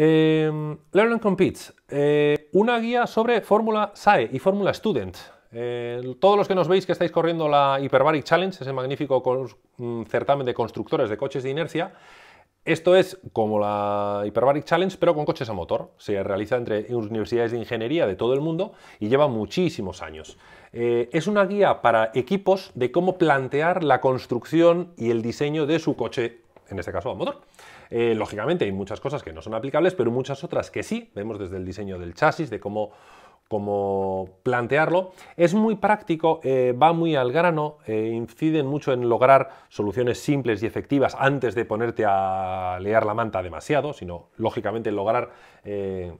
Eh, Learn and Compete, eh, una guía sobre Fórmula SAE y Fórmula Student. Eh, todos los que nos veis que estáis corriendo la Hyperbaric Challenge, ese magnífico mm, certamen de constructores de coches de inercia, esto es como la Hyperbaric Challenge, pero con coches a motor. Se realiza entre universidades de ingeniería de todo el mundo y lleva muchísimos años. Eh, es una guía para equipos de cómo plantear la construcción y el diseño de su coche, en este caso a motor. Eh, lógicamente hay muchas cosas que no son aplicables, pero muchas otras que sí. Vemos desde el diseño del chasis, de cómo plantearlo. Es muy práctico, eh, va muy al grano, eh, inciden mucho en lograr soluciones simples y efectivas antes de ponerte a leer la manta demasiado, sino lógicamente lograr eh,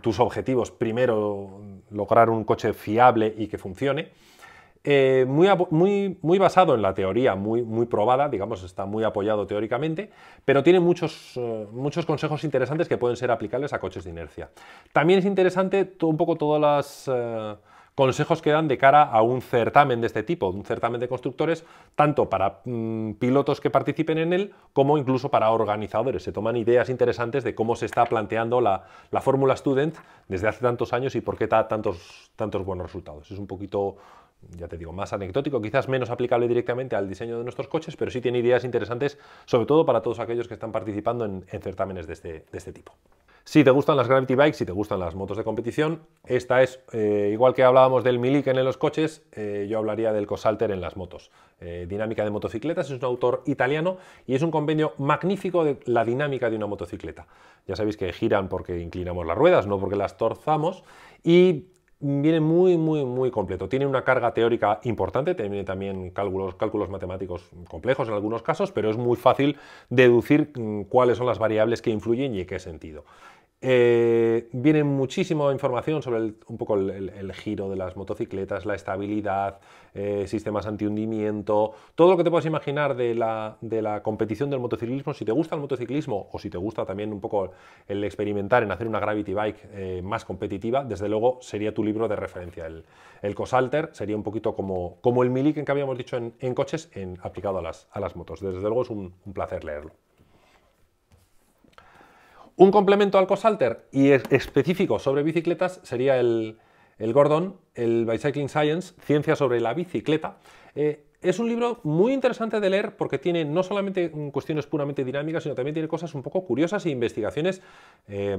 tus objetivos, primero lograr un coche fiable y que funcione. Eh, muy, muy, muy, basado en la teoría, muy, muy probada, digamos, está muy apoyado teóricamente, pero tiene muchos, eh, muchos consejos interesantes que pueden ser aplicables a coches de inercia. También es interesante un poco todos los eh, consejos que dan de cara a un certamen de este tipo, un certamen de constructores, tanto para mm, pilotos que participen en él como incluso para organizadores. Se toman ideas interesantes de cómo se está planteando la, la Fórmula Student desde hace tantos años y por qué da tantos, tantos buenos resultados. Es un poquito ya te digo, más anecdótico, quizás menos aplicable directamente al diseño de nuestros coches, pero sí tiene ideas interesantes, sobre todo para todos aquellos que están participando en, certámenes de este, de este, tipo. Si te gustan las Gravity Bikes, si te gustan las motos de competición, esta es, eh, igual que hablábamos del Miliken en los coches, eh, yo hablaría del Cosalter en las motos. Eh, dinámica de motocicletas, es un autor italiano y es un convenio magnífico de la dinámica de una motocicleta. Ya sabéis que giran porque inclinamos las ruedas, no porque las torzamos, y viene muy, muy, muy completo. Tiene una carga teórica importante, tiene también cálculos, cálculos matemáticos complejos en algunos casos, pero es muy fácil deducir mm, cuáles son las variables que influyen y en qué sentido. Eh, viene muchísima información sobre un poco el, giro de las motocicletas, la estabilidad, eh, sistemas antihundimiento, todo lo que te puedas imaginar de la, de la, competición del motociclismo. Si te gusta el motociclismo o si te gusta también un poco el experimentar en hacer una Gravity Bike eh, más competitiva, desde luego sería tu libro de referencia. El, el Cosalter sería un poquito como, como el Miliken que habíamos dicho en, coches en, aplicado a las, a las motos. Desde luego es un placer leerlo. Un complemento al Cosalter y específico sobre bicicletas sería el, Gordon, el Bicycling Science, Ciencia sobre la bicicleta. Eh, es un libro muy interesante de leer porque tiene no solamente cuestiones puramente dinámicas, sino también tiene cosas un poco curiosas e investigaciones eh,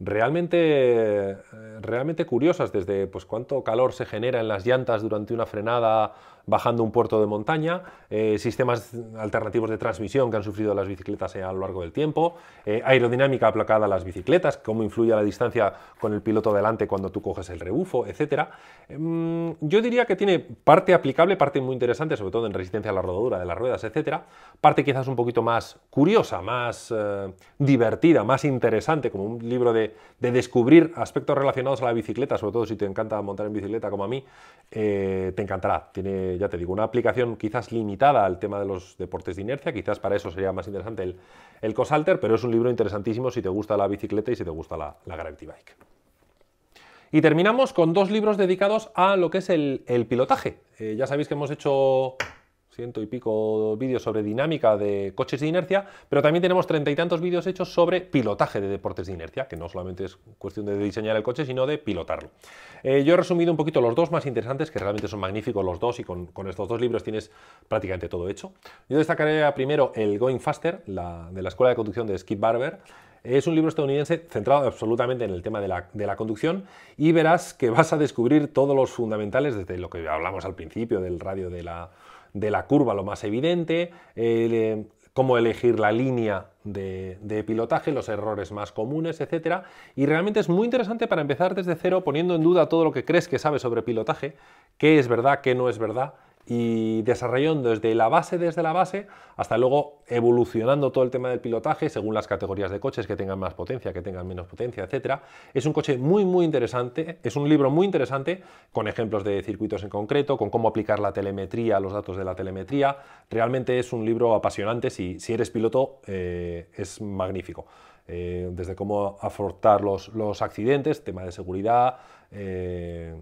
realmente, realmente curiosas, desde pues, cuánto calor se genera en las llantas durante una frenada bajando un puerto de montaña, eh, sistemas alternativos de transmisión que han sufrido las bicicletas a lo largo del tiempo, eh, aerodinámica aplicada a las bicicletas, cómo influye la distancia con el piloto delante cuando tú coges el rebufo, etc. Mm, yo diría que tiene parte aplicable, parte muy interesante, sobre todo en resistencia a la rodadura de las ruedas, etc. Parte quizás un poquito más curiosa, más divertida, más interesante, como un libro de de, descubrir aspectos relacionados a la bicicleta, sobre todo si te encanta montar en bicicleta como a mí, eh, te encantará. Tiene, ya te digo, una aplicación quizás limitada al tema de los deportes de inercia, quizás para eso sería más interesante el, el Cosalter, pero es un libro interesantísimo si te gusta la bicicleta y si te gusta la, Gravity Bike. Y terminamos con dos libros dedicados a lo que es el, pilotaje. Eh, ya sabéis que hemos hecho ciento y pico vídeos sobre dinámica de coches de inercia, pero también tenemos treinta y tantos vídeos hechos sobre pilotaje de deportes de inercia, que no solamente es cuestión de diseñar el coche, sino de pilotarlo. Eh, yo he resumido un poquito los dos más interesantes, que realmente son magníficos los dos, y con, estos dos libros tienes prácticamente todo hecho. Yo destacaré primero el Going Faster, de la Escuela de Conducción de Skip Barber, es un libro estadounidense centrado absolutamente en el tema de la, conducción y verás que vas a descubrir todos los fundamentales desde lo que hablamos al principio del radio de la, de la curva lo más evidente, eh, cómo elegir la línea de, pilotaje, los errores más comunes, etc. Y realmente es muy interesante para empezar desde cero poniendo en duda todo lo que crees que sabes sobre pilotaje, qué es verdad, qué no es verdad, y desarrollando desde la base, desde la base, hasta luego evolucionando todo el tema del pilotaje según las categorías de coches que tengan más potencia, que tengan menos potencia, etc. Es un coche muy, muy interesante, es un libro muy interesante con ejemplos de circuitos en concreto, con cómo aplicar la telemetría, los datos de la telemetría. Realmente es un libro apasionante, si, si eres piloto eh, es magnífico. Eh, desde cómo afrontar los, los accidentes, tema de seguridad, eh,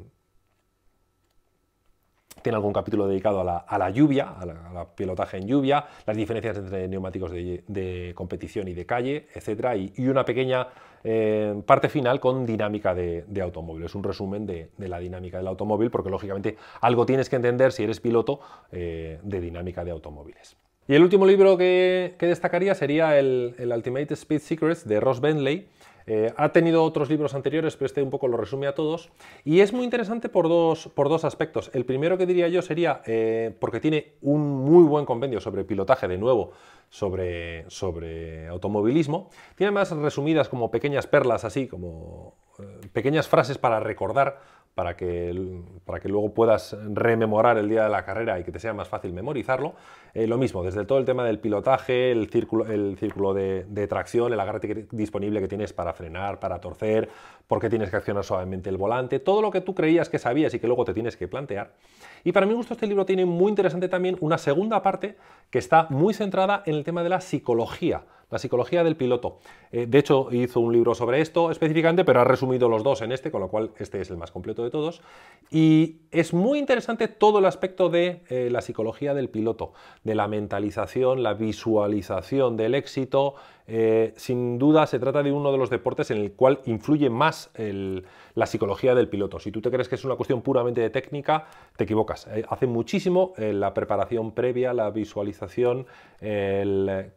tiene algún capítulo dedicado a la, lluvia, a la, pilotaje en lluvia, las diferencias entre neumáticos de, competición y de calle, etc. Y, una pequeña eh, parte final con dinámica de, automóvil. Es un resumen de, la dinámica del automóvil, porque lógicamente algo tienes que entender si eres piloto eh, de dinámica de automóviles. Y el último libro que, destacaría sería el, Ultimate Speed Secrets de Ross Bentley. Eh, ha tenido otros libros anteriores, pero este un poco lo resume a todos. Y es muy interesante por dos, aspectos. El primero que diría yo sería eh, porque tiene un muy buen compendio sobre pilotaje, de nuevo, sobre, sobre automovilismo. Tiene más resumidas como pequeñas perlas, así como eh, pequeñas frases para recordar para que, para que luego puedas rememorar el día de la carrera y que te sea más fácil memorizarlo. Eh, lo mismo, desde todo el tema del pilotaje, el círculo, el círculo de, tracción, el agarre disponible que tienes para frenar, para torcer, por qué tienes que accionar suavemente el volante, todo lo que tú creías que sabías y que luego te tienes que plantear. Y para mi gusto este libro tiene muy interesante también una segunda parte que está muy centrada en el tema de la psicología la psicología del piloto. Eh, de hecho, hizo un libro sobre esto específicamente, pero ha resumido los dos en este, con lo cual este es el más completo de todos. Y es muy interesante todo el aspecto de eh, la psicología del piloto, de la mentalización, la visualización del éxito. Eh, sin duda se trata de uno de los deportes en el cual influye más la psicología del piloto. Si tú te crees que es una cuestión puramente de técnica, te equivocas. hace muchísimo la preparación previa, la visualización,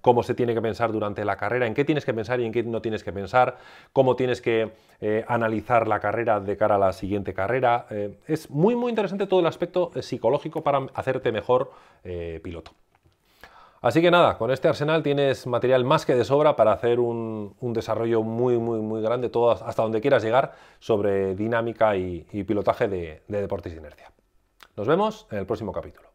cómo se tiene que pensar durante la carrera, en qué tienes que pensar y en qué no tienes que pensar, cómo tienes que eh, analizar la carrera de cara a la siguiente carrera. Eh, es muy, muy interesante todo el aspecto eh, psicológico para hacerte mejor piloto. Así que nada, con este arsenal tienes material más que de sobra para hacer un, desarrollo muy, muy, muy grande, todo hasta donde quieras llegar, sobre dinámica y, pilotaje de deportes de inercia. Nos vemos en el próximo capítulo.